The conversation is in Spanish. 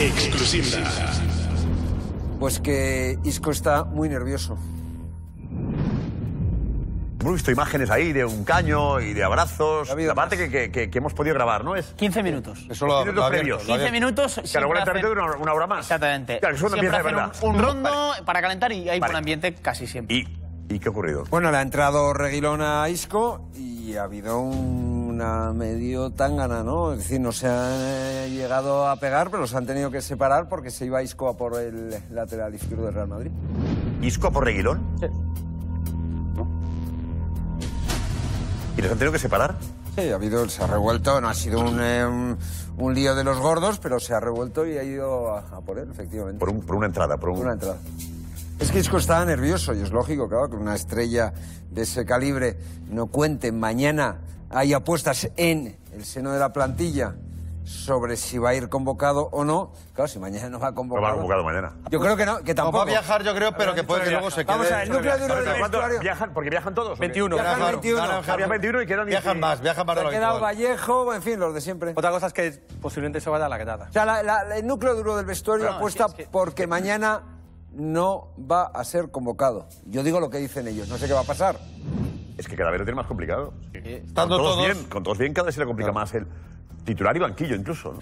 Exclusiva. Pues que Isco está muy nervioso. Hemos visto imágenes ahí de un caño y de abrazos. Ha La parte que, que- que- que hemos podido grabar, ¿no? Es 15 minutos. Eso lo, minutos lo abierto, previos. lo 15 abierto. minutos. regularmente hacen- dura una, una hora más. Exactamente. Claro, que eso no Siempre empieza de hacen verdad. un, un rondo para calentar y hay Vale. buen ambiente casi siempre. ¿Y, ¿Y qué ha ocurrido? Bueno, le ha entrado Reguilón a Isco y ha habido una medio tangana, ¿no? Es decir, no se han eh, llegado a pegar, pero los han tenido que separar porque se iba Isco a por el lateral izquierdo del Real Madrid. ¿Isco por Reguilón? ¿Y les han tenido que separar? Sí, ha habido, se ha revuelto, no ha sido un, eh, un- un lío de los gordos, pero se ha revuelto y ha ido a, a por él, efectivamente. Por, un- por una entrada, por un... Una entrada. Es que Isco estaba nervioso y es lógico, claro, que una estrella de ese calibre no cuente mañana, hay apuestas en el seno de la plantilla sobre si va a ir convocado o no. Claro, si mañana no va No convocado. va convocado mañana. Yo creo que no, que No, tampoco. va a viajar, yo creo, pero que puede que luego se quede. Vamos a ver, el núcleo duro del vestuario. ¿Viajan? ¿Porque viajan todos? o qué? 21. Viajan Viajan, 21. van a Había 21 y quedan Viajan 16. más, viajan más Se de ha lo quedado. Vallejo, en fin, los de siempre. Otra cosa es que posiblemente se vaya a la quedada. O sea, la- la- el núcleo duro del vestuario No, apuesta sí, es que- porque mañana no va a ser convocado. Yo digo lo que dicen ellos, no sé qué va a pasar. Es que cada vez lo tiene más complicado. Estando con todos, todos- bien, con todos bien, cada vez se le complica más el titular y banquillo incluso.